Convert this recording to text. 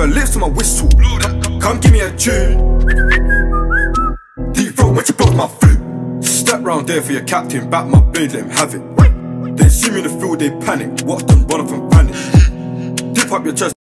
her lips to my whistle. Come give me a tune. Deep throat when she blows my flute. Step round there for your captain, back my blade, let him have it. They see me in the field, they panic. Watch them run off and panic. Dip up your chest.